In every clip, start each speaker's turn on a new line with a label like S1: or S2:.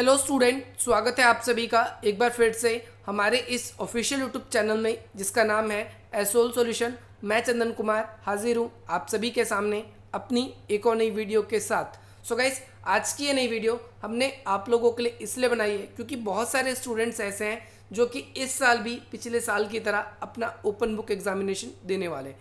S1: Hello student स्वागत है आप सभी का एक बार फिर से हमारे इस ऑफिशियल यूट्यूब चैनल में, जिसका नाम है एसोल सॉल्यूशन मैं चंदन कुमार हाजिर हूँ आप सभी के सामने अपनी एक और नई वीडियो के साथ। सो so गाइस आज की ये नई वीडियो हमने आप लोगों के लिए इसलिए बनाई है क्योंकि बहुत सारे स्टूडेंट्स ऐसे हैं जो कि इस साल भी, पिछले साल की तरह अपना ओपन बुक एग्जामिनेशन देने वाले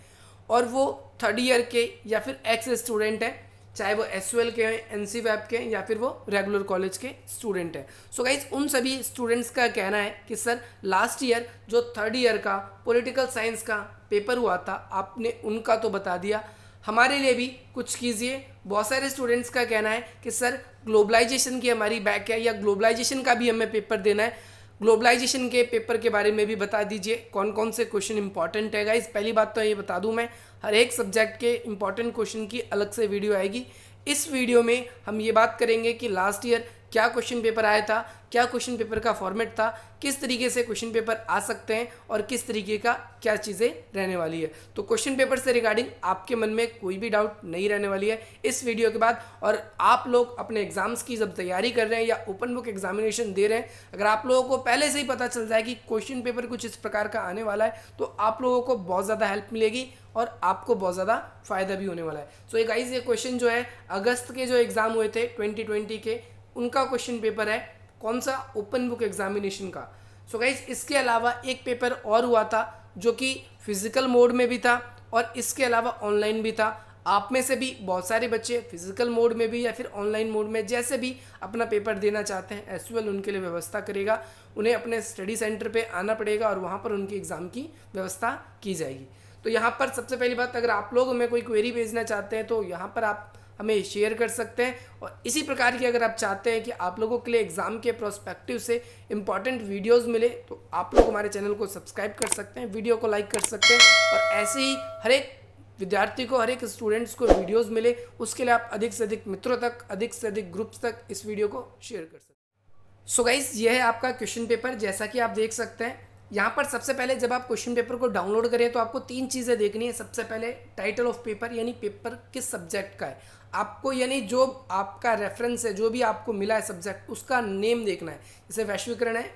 S1: और वो थर्ड ईयर के या फिर एक्स स्टूडेंट हैं चाहे वो एस यू एल के हैं एन के हैं, या फिर वो रेगुलर कॉलेज के स्टूडेंट हैं। सो गाइज़ उन सभी स्टूडेंट्स का कहना है कि सर लास्ट ईयर जो थर्ड ईयर का पॉलिटिकल साइंस का पेपर हुआ था, आपने उनका तो बता दिया। हमारे लिए भी कुछ कीजिए। बहुत सारे स्टूडेंट्स का कहना है कि सर ग्लोबलाइजेशन की हमारी बैक है, या ग्लोबलाइजेशन का भी हमें पेपर देना है। ग्लोबलाइजेशन के पेपर के बारे में भी बता दीजिए कौन कौन से क्वेश्चन इंपॉर्टेंट है। गाइज़ पहली बात तो ये बता दूँ मैं हर एक सब्जेक्ट के इंपॉर्टेंट क्वेश्चन की अलग से वीडियो आएगी। इस वीडियो में हम ये बात करेंगे कि लास्ट ईयर क्या क्वेश्चन पेपर आया था, क्या क्वेश्चन पेपर का फॉर्मेट था, किस तरीके से क्वेश्चन पेपर आ सकते हैं और किस तरीके का क्या चीज़ें रहने वाली है। तो क्वेश्चन पेपर से रिगार्डिंग आपके मन में कोई भी डाउट नहीं रहने वाली है। इस वीडियो के बाद और आप लोग अपने एग्ज़ाम्स की जब तैयारी कर रहे हैं या ओपन बुक एग्जामिनेशन दे रहे हैं, अगर आप लोगों को पहले से ही पता चल जाए कि क्वेश्चन पेपर कुछ इस प्रकार का आने वाला है तो आप लोगों को बहुत ज़्यादा हेल्प मिलेगी। और आपको बहुत ज़्यादा फ़ायदा भी होने वाला है। सो so, गाइज़ ये क्वेश्चन जो है अगस्त के जो एग्ज़ाम हुए थे 2020 के उनका क्वेश्चन पेपर है कौन सा ओपन बुक एग्जामिनेशन का? सो so गाइज़ इसके अलावा एक पेपर और हुआ था जो कि फ़िज़िकल मोड में भी था और इसके अलावा ऑनलाइन भी था। आप में से भी बहुत सारे बच्चे फ़िज़िकल मोड में भी या फिर ऑनलाइन मोड में जैसे भी अपना पेपर देना चाहते हैं एस उनके लिए व्यवस्था करेगा। उन्हें अपने स्टडी सेंटर पे आना पड़ेगा और वहाँ पर उनकी एग्ज़ाम की व्यवस्था की जाएगी। तो यहाँ पर सबसे पहली बात, अगर आप लोग हमें कोई क्वेरी भेजना चाहते हैं तो यहाँ पर आप हमें शेयर कर सकते हैं। और इसी प्रकार की अगर आप चाहते हैं कि आप लोगों के लिए एग्ज़ाम के प्रोस्पेक्टिव से इंपॉर्टेंट वीडियोस मिले तो आप लोग हमारे चैनल को सब्सक्राइब कर सकते हैं वीडियो को लाइक कर सकते हैं। और ऐसे ही हर एक विद्यार्थी को, हर एक स्टूडेंट्स को वीडियोस मिले, उसके लिए आप अधिक से अधिक मित्रों तक, अधिक से अधिक ग्रुप्स तक इस वीडियो को शेयर कर सकते हैं। सो गाइज़ ये है आपका क्वेश्चन पेपर जैसा कि आप देख सकते हैं यहाँ पर सबसे पहले जब आप क्वेश्चन पेपर को डाउनलोड करें तो आपको तीन चीज़ें देखनी है। सबसे पहले टाइटल ऑफ़ पेपर यानी पेपर किस सब्जेक्ट का है। आपको, यानी जो आपका रेफरेंस है, जो भी आपको मिला है सब्जेक्ट उसका नेम देखना है। जैसे वैश्वीकरण है,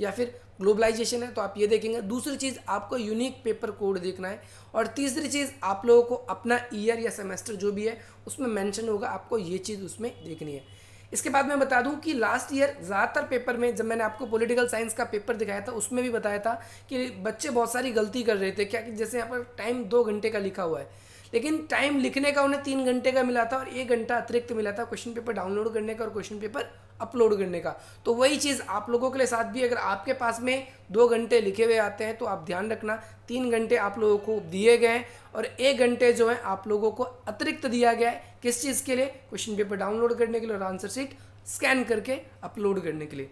S1: या फिर ग्लोबलाइजेशन है तो आप ये देखेंगे। दूसरी चीज़, आपको यूनिक पेपर कोड देखना है। और तीसरी चीज़, आप लोगों को अपना ईयर या सेमेस्टर जो भी है, उसमें मेंशन होगा, आपको ये चीज़ उसमें देखनी है। इसके बाद मैं बता दूँ कि लास्ट ईयर ज़्यादातर पेपर में जब मैंने आपको पॉलिटिकल साइंस का पेपर दिखाया था, उसमें भी बताया था कि बच्चे बहुत सारी गलती कर रहे थे। क्या कि जैसे यहाँ पर टाइम दो घंटे का लिखा हुआ है। लेकिन टाइम लिखने का उन्हें तीन घंटे का मिला था और एक घंटा अतिरिक्त मिला था क्वेश्चन पेपर डाउनलोड करने का और क्वेश्चन पेपर अपलोड करने का। तो वही चीज़ आप लोगों के लिए साथ भी अगर आपके पास में दो घंटे लिखे हुए आते हैं तो आप ध्यान रखना, तीन घंटे आप लोगों को दिए गए हैं और एक घंटे जो है आप लोगों को अतिरिक्त दिया गया है। किस चीज़ के लिए? क्वेश्चन पेपर डाउनलोड करने के लिए और आंसर शीट स्कैन करके अपलोड करने के लिए।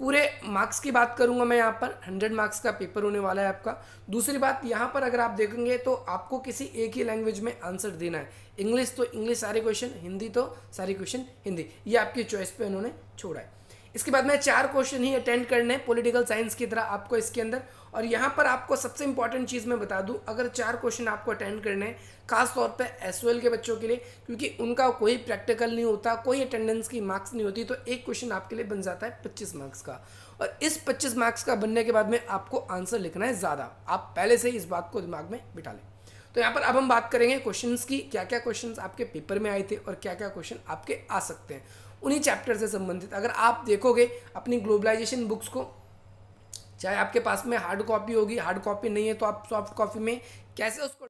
S1: पूरे मार्क्स की बात करूँगा मैं यहाँ पर, हंड्रेड मार्क्स का पेपर होने वाला है आपका। दूसरी बात, यहाँ पर अगर आप देखेंगे तो आपको किसी एक ही लैंग्वेज में आंसर देना है। इंग्लिश तो इंग्लिश सारे क्वेश्चन हिंदी तो सारे क्वेश्चन हिंदी। ये आपकी चॉइस पे उन्होंने छोड़ा है। इसके बाद में चार क्वेश्चन ही अटेंड करने हैं पॉलिटिकल साइंस की तरह आपको इसके अंदर और यहाँ पर आपको सबसे इंपॉर्टेंट चीज़ मैं बता दूँ, अगर चार क्वेश्चन आपको अटेंड करने हैं खास तौर पे एस के बच्चों के लिए, क्योंकि उनका कोई प्रैक्टिकल नहीं होता, कोई अटेंडेंस की मार्क्स नहीं होती तो एक क्वेश्चन आपके लिए बन जाता है पच्चीस मार्क्स का। और इस पच्चीस मार्क्स का बनने के बाद में आपको आंसर लिखना है ज़्यादा। आप पहले से ही इस बात को दिमाग में बिठा लें। तो यहाँ पर अब हम बात करेंगे क्वेश्चंस की क्या क्या क्वेश्चंस आपके पेपर में आए थे और क्या क्या क्वेश्चन आपके आ सकते हैं। उन्हीं चैप्टर से संबंधित, अगर आप देखोगे अपनी ग्लोबलाइजेशन बुक्स को चाहे आपके पास में हार्ड कॉपी होगी हार्ड कॉपी नहीं है तो आप सॉफ्ट कॉपी में कैसे उसको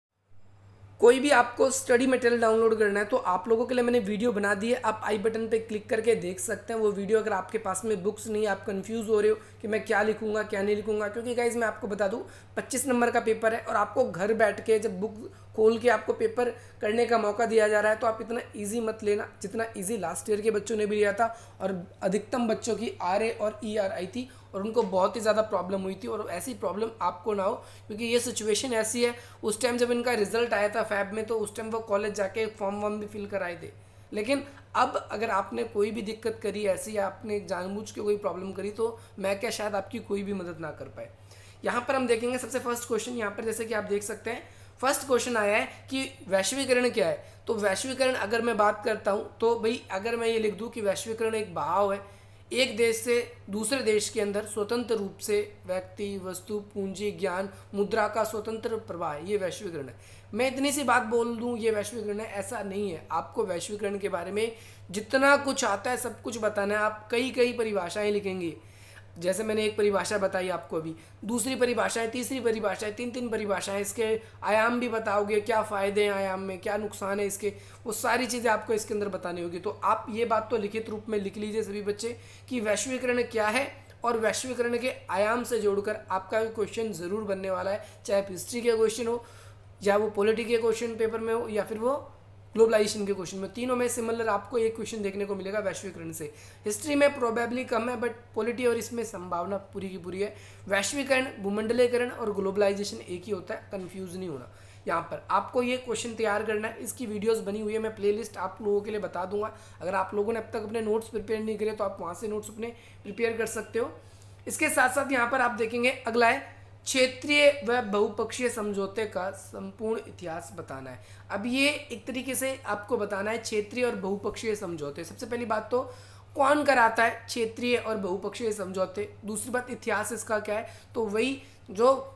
S1: कोई भी आपको स्टडी मटेरियल डाउनलोड करना है तो आप लोगों के लिए मैंने वीडियो बना दी है। आप आई बटन पे क्लिक करके देख सकते हैं वो वीडियो अगर आपके पास में बुक्स नहीं है, आप कंफ्यूज हो रहे हो कि मैं क्या लिखूँगा, क्या नहीं लिखूँगा, क्योंकि गाइज़ मैं आपको बता दूँ 25 नंबर का पेपर है और आपको घर बैठ के जब बुक खोल के आपको पेपर करने का मौका दिया जा रहा है तो आप इतना ईजी मत लेना, जितना ईजी लास्ट ईयर के बच्चों ने भी लिया था और अधिकतम बच्चों की आरए और ई e आई थी। और उनको बहुत ही ज़्यादा प्रॉब्लम हुई थी और ऐसी प्रॉब्लम आपको ना हो, क्योंकि ये सिचुएशन ऐसी है, उस टाइम जब इनका रिज़ल्ट आया था फैब में तो उस टाइम वो कॉलेज जाके फॉर्म वॉर्म भी फिल कराए थे। लेकिन अब अगर आपने कोई भी दिक्कत करी, ऐसी या आपने जानबूझ के कोई प्रॉब्लम करी तो मैं क्या शायद आपकी कोई भी मदद ना कर पाए। यहाँ पर हम देखेंगे सबसे फ़र्स्ट क्वेश्चन यहाँ पर जैसे कि आप देख सकते हैं फ़र्स्ट क्वेश्चन आया है कि वैश्वीकरण क्या है? तो वैश्वीकरण अगर मैं बात करता हूँ तो भाई अगर मैं ये लिख दूँ कि वैश्वीकरण एक बहाव है एक देश से दूसरे देश के अंदर स्वतंत्र रूप से व्यक्ति, वस्तु, पूंजी, ज्ञान, मुद्रा का स्वतंत्र प्रवाह ये वैश्वीकरण है। मैं इतनी सी बात बोल दूँ, ये वैश्वीकरण है, ऐसा नहीं है। आपको वैश्वीकरण के बारे में जितना कुछ आता है, सब कुछ बताना है। आप कई कई परिभाषाएँ लिखेंगे। जैसे मैंने एक परिभाषा बताई आपको अभी, दूसरी परिभाषा है, तीसरी परिभाषा है, तीन तीन परिभाषाएँ इसके आयाम भी बताओगे, क्या फ़ायदे हैं आयाम में, क्या नुकसान है इसके, वो सारी चीज़ें आपको इसके अंदर बतानी होगी। तो आप ये बात तो लिखित रूप में लिख लीजिए सभी बच्चे कि वैश्वीकरण क्या है और वैश्वीकरण के आयाम से जोड़कर आपका क्वेश्चन ज़रूर बनने वाला है, चाहे हिस्ट्री के क्वेश्चन हो, या वो पॉलिटी के क्वेश्चन पेपर में हो, या फिर वो ग्लोबलाइजेशन के क्वेश्चन में। तीनों में सिमिलर आपको एक क्वेश्चन देखने को मिलेगा वैश्वीकरण से। हिस्ट्री में प्रोबेबली कम है बट पॉलिटी और इसमें संभावना पूरी की पूरी है। वैश्वीकरण, भूमंडलीकरण और ग्लोबलाइजेशन एक ही होता है कन्फ्यूज़ नहीं होना। यहाँ पर आपको ये क्वेश्चन तैयार करना है। इसकी वीडियोस बनी हुई है, मैं प्लेलिस्ट आप लोगों के लिए बता दूँगा। अगर आप लोगों ने अब तक अपने नोट्स प्रिपेयर नहीं करे तो आप वहाँ से नोट्स अपने प्रिपेयर कर सकते हो। इसके साथ साथ यहाँ पर आप देखेंगे, अगला है क्षेत्रीय व बहुपक्षीय समझौते का संपूर्ण इतिहास बताना है। अब ये एक तरीके से आपको बताना है क्षेत्रीय और बहुपक्षीय समझौते। सबसे पहली बात तो कौन कराता है क्षेत्रीय और बहुपक्षीय समझौते? दूसरी बात, इतिहास इसका क्या है? तो वही जो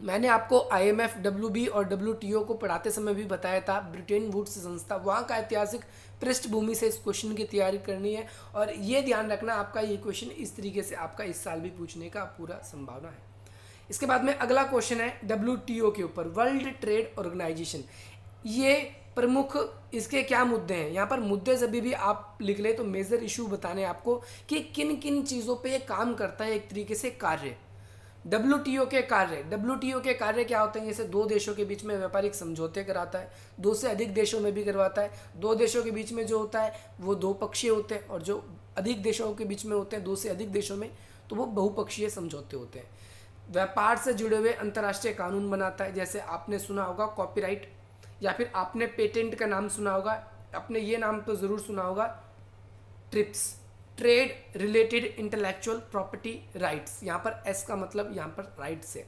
S1: मैंने आपको I M F W B और डब्ल्यू को पढ़ाते समय भी बताया था, ब्रिटेन वुड्स संस्था, वहाँ का ऐतिहासिक पृष्ठभूमि से इस क्वेश्चन की तैयारी करनी है। और ये ध्यान रखना, आपका ये क्वेश्चन इस तरीके से आपका इस साल भी पूछने का पूरा संभावना है। इसके बाद में अगला क्वेश्चन है डब्ल्यू के ऊपर वर्ल्ड ट्रेड ऑर्गेनाइजेशन ये प्रमुख इसके क्या मुद्दे हैं? यहाँ पर मुद्दे जब भी आप लिख ले तो मेजर इशू बताने आपको कि किन किन चीज़ों पे ये काम करता है एक तरीके से कार्य। डब्ल्यू के कार्य। डब्ल्यू के कार्य क्या होते हैं? जैसे दो देशों के बीच में व्यापारिक समझौते कराता है, दो से अधिक देशों में भी करवाता है, दो देशों के बीच में जो होता है वो दो पक्षीय होते हैं और जो अधिक देशों के बीच में होते हैं, दो से अधिक देशों में तो वो बहुपक्षीय समझौते होते हैं। व्यापार से जुड़े हुए अंतर्राष्ट्रीय कानून बनाता है। जैसे आपने सुना होगा कॉपीराइट या फिर आपने पेटेंट का नाम सुना होगा अपने ये नाम तो ज़रूर सुना होगा TRIPS trade related intellectual property rights यहाँ पर एस का मतलब यहाँ पर राइट्स है।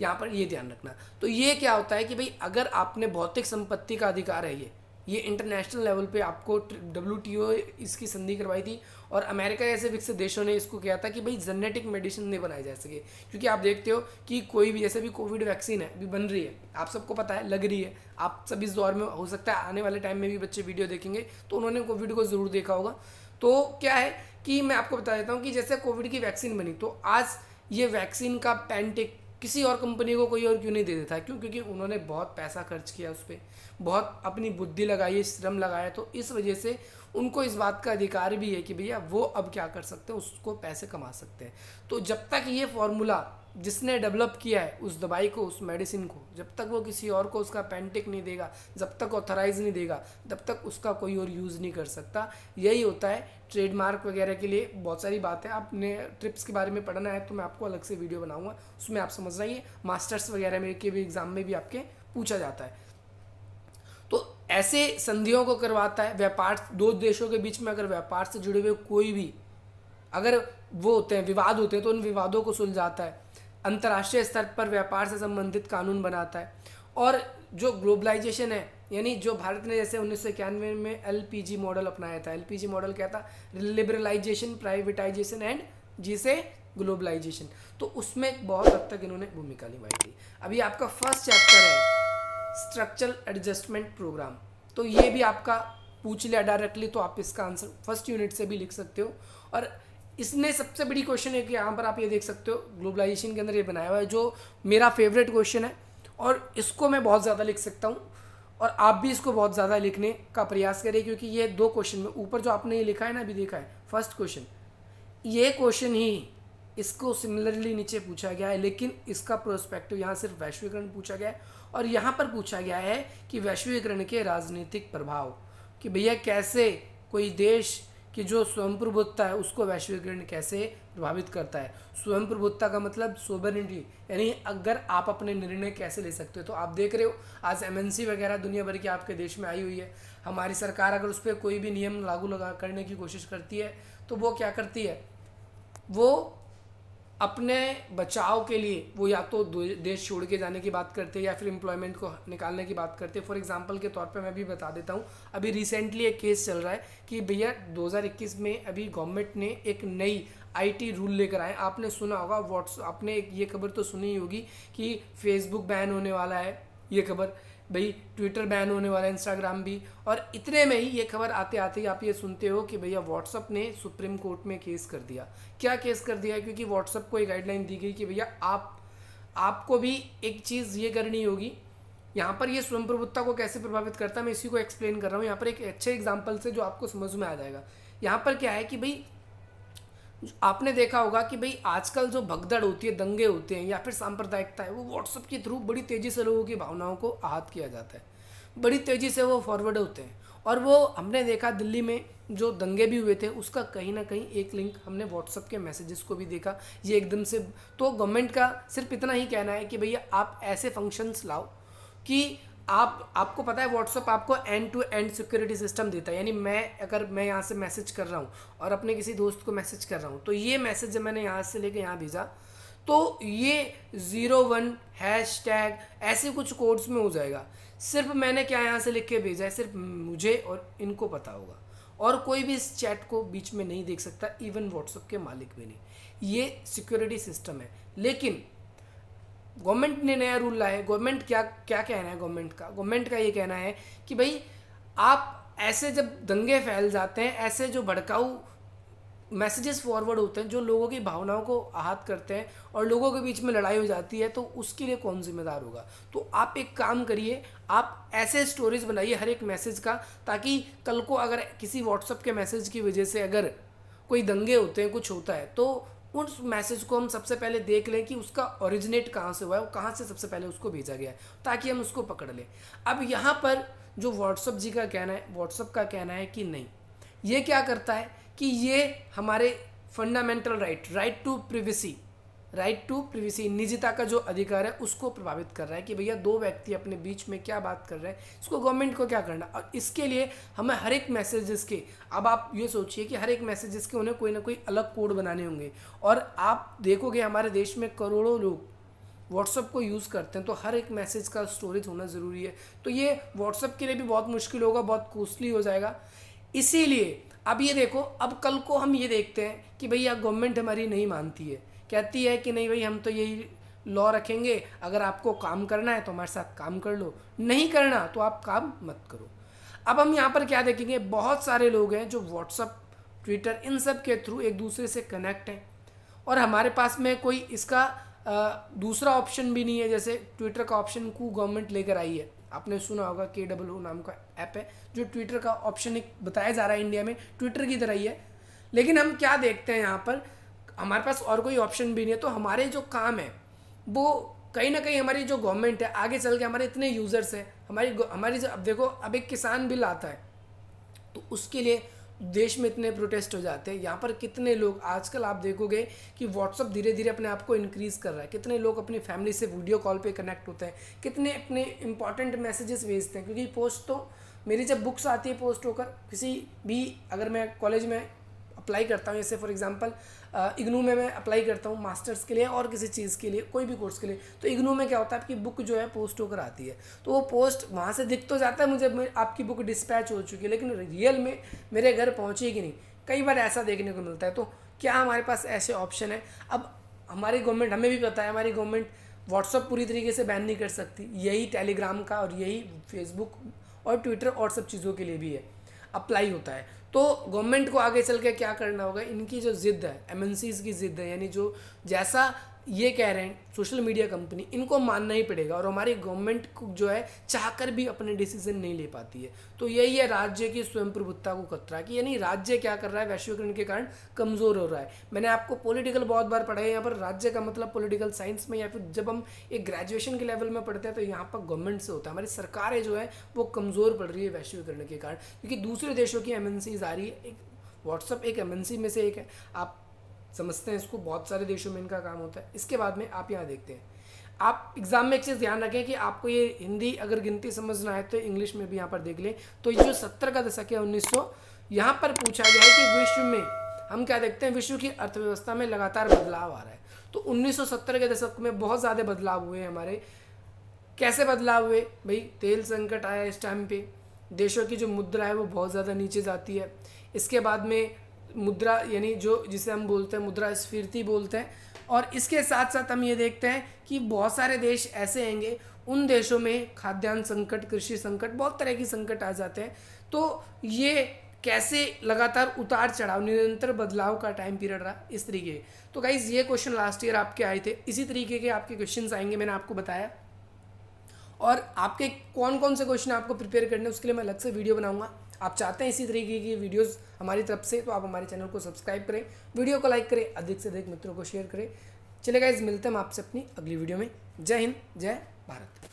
S1: यहाँ पर ये ध्यान रखना। तो ये क्या होता है कि भाई, अगर आपने भौतिक संपत्ति का अधिकार है ये ये इंटरनेशनल लेवल पे आपको डब्ल्यूटीओ इसकी संधि करवाई थी और अमेरिका जैसे विकसित देशों ने इसको किया था कि भाई जेनेटिक मेडिसिन नहीं बनाए जा सके। क्योंकि आप देखते हो कि कोई भी, जैसे भी कोविड वैक्सीन है भी बन रही है, आप सबको पता है, लग रही है। आप सब इस दौर में हो सकता है, आने वाले टाइम में भी बच्चे वीडियो देखेंगे तो उन्होंने कोविड को ज़रूर देखा होगा। तो क्या है कि मैं आपको बता देता हूँ कि जैसे कोविड की वैक्सीन बनी तो आज ये वैक्सीन का पेंटिक किसी और कंपनी को कोई और क्यों नहीं दे देता? क्यों? क्योंकि उन्होंने बहुत पैसा खर्च किया उस पर बहुत अपनी बुद्धि लगाई, श्रम लगाया तो इस वजह से उनको इस बात का अधिकार भी है कि भैया वो अब क्या कर सकते हैं, उसको पैसे कमा सकते हैं। तो जब तक ये फॉर्मूला जिसने डेवलप किया है उस दवाई को, उस मेडिसिन को, जब तक वो किसी और को उसका पेंटिक नहीं देगा, जब तक ऑथराइज नहीं देगा, तब तक उसका कोई और यूज़ नहीं कर सकता। यही होता है ट्रेडमार्क वगैरह के लिए बहुत सारी बातें। आपने ट्रिप्स के बारे में पढ़ना है तो मैं आपको अलग से वीडियो बनाऊँगा, उसमें आप समझ रही मास्टर्स वगैरह में के भी एग्ज़ाम में भी आपके पूछा जाता है। तो ऐसे संधियों को करवाता है। व्यापार, दो देशों के बीच में अगर व्यापार से जुड़े हुए कोई भी, अगर वो होते हैं, विवाद होते हैं तो उन विवादों को सुलझाता है। अंतर्राष्ट्रीय स्तर पर व्यापार से संबंधित कानून बनाता है। और जो ग्लोबलाइजेशन है, यानी जो भारत ने जैसे उन्नीस सौ इक्यानवे में एलपीजी मॉडल अपनाया था। एलपीजी मॉडल क्या था? लिबरलाइजेशन, प्राइवेटाइजेशन एंड जिसे ग्लोबलाइजेशन। तो उसमें बहुत हद तक इन्होंने भूमिका निभाई थी। अभी आपका फ़र्स्ट चैप्टर है, स्ट्रक्चरल एडजस्टमेंट प्रोग्राम। तो ये भी आपका पूछ लिया डायरेक्टली तो आप इसका आंसर फ़र्स्ट यूनिट से भी लिख सकते हो। और इसमें सबसे बड़ी क्वेश्चन है कि यहाँ पर आप ये देख सकते हो ग्लोबलाइजेशन के अंदर ये बनाया हुआ है, जो मेरा फेवरेट क्वेश्चन है, और इसको मैं बहुत ज़्यादा लिख सकता हूँ, और आप भी इसको बहुत ज़्यादा लिखने का प्रयास करें, क्योंकि ये दो क्वेश्चन में, ऊपर जो आपने ये लिखा है ना, अभी देखा है फ़र्स्ट क्वेश्चन ये क्वेश्चन ही इसको सिमिलरली नीचे पूछा गया है, लेकिन इसका प्रोस्पेक्टिव यहाँ सिर्फ़ वैश्वीकरण पूछा गया है, और यहाँ पर पूछा गया है कि वैश्वीकरण के राजनीतिक प्रभाव, कि भैया कैसे कोई देश कि जो स्वयं प्रभुत्ता है, उसको वैश्वीकरण कैसे प्रभावित करता है? स्वयं प्रभुत्ता का मतलब सोबरिटी यानी अगर आप अपने निर्णय कैसे ले सकते हो? तो आप देख रहे हो, आज एम वगैरह दुनिया भर की आपके देश में आई हुई है। हमारी सरकार अगर उस पर कोई भी नियम लागू लगा, करने की कोशिश करती है तो वो क्या करती है? वो अपने बचाव के लिए वो या तो देश छोड़ के जाने की बात करते हैं या फिर एम्प्लॉयमेंट को निकालने की बात करते हैं। फॉर एग्जांपल के तौर पे मैं भी बता देता हूँ। अभी रिसेंटली एक केस चल रहा है कि भैया 2021 में अभी गवर्नमेंट ने एक नई आईटी रूल लेकर आए आपने सुना होगा व्हाट्स आपने ये खबर तो सुनी ही होगी कि फेसबुक बैन होने वाला है, ये खबर। भाई ट्विटर बैन होने वाला है इंस्टाग्राम भी। और इतने में ही ये खबर आते आते ही आप ये सुनते हो कि भैया व्हाट्सअप ने सुप्रीम कोर्ट में केस कर दिया। क्या केस कर दिया है? क्योंकि व्हाट्सअप को एक गाइडलाइन दी गई कि भैया, आप, आपको भी एक चीज़ ये करनी होगी। यहाँ पर ये स्वयं प्रभुत्ता को कैसे प्रभावित करता है? मैं इसी को एक्सप्लेन कर रहा हूँ। यहाँ पर एक अच्छे एग्ज़ाम्पल से जो आपको समझ में आ जाएगा। यहाँ पर क्या है कि भाई आपने देखा होगा कि भाई आजकल जो भगदड़ होती है, दंगे होते हैं या फिर सांप्रदायिकता है, वो व्हाट्सअप के थ्रू बड़ी तेज़ी से लोगों की भावनाओं को आहत किया जाता है। बड़ी तेज़ी से वो फॉरवर्ड होते हैं। और वो हमने देखा दिल्ली में जो दंगे भी हुए थे, उसका कहीं ना कहीं एक लिंक हमने व्हाट्सअप के मैसेजेस को भी देखा। ये एकदम से तो गवर्नमेंट का सिर्फ़ इतना ही कहना है कि भैया आप ऐसे फ़ंक्शंस लाओ कि आप, आपको पता है व्हाट्सअप आपको end to end security system देता है। यानी मैं अगर मैं यहाँ से मैसेज कर रहा हूँ और अपने किसी दोस्त को मैसेज कर रहा हूँ तो ये मैसेज जब मैंने यहाँ से लेके यहाँ भेजा तो ये ज़ीरो वन हैश टैग ऐसे कुछ कोड्स में हो जाएगा। सिर्फ़ मैंने क्या यहाँ से लिख के भेजा है, सिर्फ़ मुझे और इनको पता होगा। और कोई भी इस चैट को बीच में नहीं देख सकता इवन व्हाट्सअप के मालिक भी नहीं। ये सिक्योरिटी सिस्टम है। लेकिन गवर्नमेंट ने नया रूल लाया है, गवर्नमेंट क्या क्या कहना है गवर्नमेंट का? गवर्नमेंट का ये कहना है कि भाई, आप ऐसे जब दंगे फैल जाते हैं, ऐसे जो भड़काऊ मैसेजेस फॉरवर्ड होते हैं, जो लोगों की भावनाओं को आहत करते हैं और लोगों के बीच में लड़ाई हो जाती है तो उसके लिए कौन जिम्मेदार होगा? तो आप एक काम करिए, आप ऐसे स्टोरीज बनाइए हर एक मैसेज का, ताकि कल को अगर किसी व्हाट्सअप के मैसेज की वजह से अगर कोई दंगे होते हैं, कुछ होता है तो उस मैसेज को हम सबसे पहले देख लें कि उसका ओरिजिनेट कहाँ से हुआ है, वो कहाँ से सबसे पहले उसको भेजा गया है, ताकि हम उसको पकड़ लें। अब यहाँ पर जो व्हाट्सअप जी का कहना है व्हाट्सअप का कहना है कि नहीं, ये क्या करता है कि ये हमारे fundamental right right to privacy right to privacy निजता का जो अधिकार है, उसको प्रभावित कर रहा है कि भैया दो व्यक्ति अपने बीच में क्या बात कर रहे हैं, इसको गवर्नमेंट को क्या करना और इसके लिए हमें हर एक मैसेजेस के, अब आप ये सोचिए कि हर एक मैसेजेस के उन्हें कोई ना कोई अलग कोड बनाने होंगे। और आप देखोगे हमारे देश में करोड़ों लोग व्हाट्सअप को यूज़ करते हैं तो हर एक मैसेज का स्टोरेज होना ज़रूरी है। तो ये व्हाट्सअप के लिए भी बहुत मुश्किल होगा, बहुत कॉस्टली हो जाएगा। इसीलिए, अब ये देखो, अब कल को हम ये देखते हैं कि भैया गवर्नमेंट हमारी नहीं मानती है। कहती है कि नहीं भाई, हम तो यही लॉ रखेंगे। अगर आपको काम करना है तो हमारे साथ काम कर लो। नहीं करना तो आप काम मत करो। अब हम यहाँ पर क्या देखेंगे? बहुत सारे लोग हैं जो व्हाट्सअप ट्विटर इन सब के थ्रू एक दूसरे से कनेक्ट हैं। और हमारे पास में कोई इसका दूसरा ऑप्शन भी नहीं है। जैसे ट्विटर का ऑप्शन को गवर्नमेंट लेकर आई है। आपने सुना होगा के डबल ओ नाम का ऐप है, जो ट्विटर का ऑप्शन एक बताया जा रहा है इंडिया में। ट्विटर की तरह ही है। लेकिन हम क्या देखते हैं यहाँ पर? हमारे पास और कोई ऑप्शन भी नहीं है तो हमारे जो काम है, वो कहीं ना कहीं हमारी जो गवर्नमेंट है, आगे चल के हमारे इतने यूज़र्स हैं, हमारी हमारी जो, अब देखो, अब एक किसान बिल आता है तो उसके लिए देश में इतने प्रोटेस्ट हो जाते हैं। यहाँ पर कितने लोग, आजकल आप देखोगे कि व्हाट्सअप धीरे धीरे अपने आप को इंक्रीज़ कर रहा है। कितने लोग अपनी फैमिली से वीडियो कॉल पे कनेक्ट होते हैं, कितने अपने इंपॉर्टेंट मैसेजेस भेजते हैं, क्योंकि पोस्ट तो मेरी जब बुक्स आती है पोस्ट होकर, किसी भी, अगर मैं कॉलेज में अप्लाई करता हूँ, जैसे फॉर एग्जांपल इग्नू में मैं अप्लाई करता हूँ मास्टर्स के लिए और किसी चीज़ के लिए, कोई भी कोर्स के लिए। तो इग्नू में क्या होता है, आपकी बुक जो है पोस्ट होकर आती है। तो वो पोस्ट वहाँ से दिख तो जाता है मुझे आपकी बुक डिस्पैच हो चुकी है, लेकिन रियल में मेरे घर पहुँचेगी नहीं। कई बार ऐसा देखने को मिलता है। तो क्या हमारे पास ऐसे ऑप्शन है? अब हमारी गवर्नमेंट हमें भी पता है, हमारी गवर्नमेंट व्हाट्सअप पूरी तरीके से बैन नहीं कर सकती। यही टेलीग्राम का और यही फेसबुक और ट्विटर और सब चीज़ों के लिए भी है। अप्लाई होता है। तो गवर्नमेंट को आगे चल के क्या करना होगा? इनकी जो ज़िद्द है एम की ज़िद्द है, यानी जो जैसा ये कह रहे हैं सोशल मीडिया कंपनी इनको मानना ही पड़ेगा और हमारी गवर्नमेंट को जो है, चाहकर भी अपने डिसीज़न नहीं ले पाती है। तो यही है राज्य की स्वयं प्रभुत्ता को खतरा कि यानी राज्य क्या कर रहा है, वैश्वीकरण के कारण कमज़ोर हो रहा है। मैंने आपको पॉलिटिकल बहुत बार पढ़ा है, यहाँ पर राज्य का मतलब पॉलिटिकल साइंस में या फिर जब हम एक ग्रेजुएशन के लेवल में पढ़ते हैं तो यहाँ पर गवर्नमेंट से होता है। हमारी सरकारें जो है, वो कमज़ोर पड़ रही है वैश्वीकरण के कारण। क्योंकि दूसरे देशों की एम आ रही है व्हाट्सअप एक एम में से एक है। आप समझते हैं इसको, बहुत सारे देशों में इनका काम होता है। इसके बाद में आप यहाँ देखते हैं। आप एग्ज़ाम में एक चीज़ ध्यान रखें कि आपको ये हिंदी अगर गिनती समझना है तो इंग्लिश में भी यहाँ पर देख लें। तो ये जो सत्तर का दशक है, उन्नीस सौ, यहाँ पर पूछा गया है कि विश्व में हम क्या देखते हैं? विश्व की अर्थव्यवस्था में लगातार बदलाव आ रहा है। तो 1970 के दशक में बहुत ज़्यादा बदलाव हुए हमारे। कैसे बदलाव हुए? भाई, तेल संकट आया इस टाइम पे। देशों की जो मुद्रा है वो बहुत ज़्यादा नीचे जाती है। इसके बाद में मुद्रा, यानी जो जिसे हम बोलते हैं मुद्रा स्फीति बोलते हैं। और इसके साथ साथ हम ये देखते हैं कि बहुत सारे देश ऐसे होंगे, उन देशों में खाद्यान्न संकट, कृषि संकट, बहुत तरह की संकट आ जाते हैं। तो ये कैसे लगातार उतार चढ़ाव, निरंतर बदलाव का टाइम पीरियड रहा, इस तरीके तो गाइज़ ये क्वेश्चन लास्ट ईयर आपके आए थे। इसी तरीके के आपके क्वेश्चन आएँगे, मैंने आपको बताया। और आपके कौन कौन से क्वेश्चन आपको प्रिपेयर करने उसके लिए मैं अलग से वीडियो बनाऊँगा। आप चाहते हैं इसी तरीके की वीडियोस हमारी तरफ़ से तो आप हमारे चैनल को सब्सक्राइब करें, वीडियो को लाइक करें, अधिक से अधिक मित्रों को शेयर करें। चलेगा इस मिलते हैं हम आपसे अपनी अगली वीडियो में। जय हिंद, जय भारत।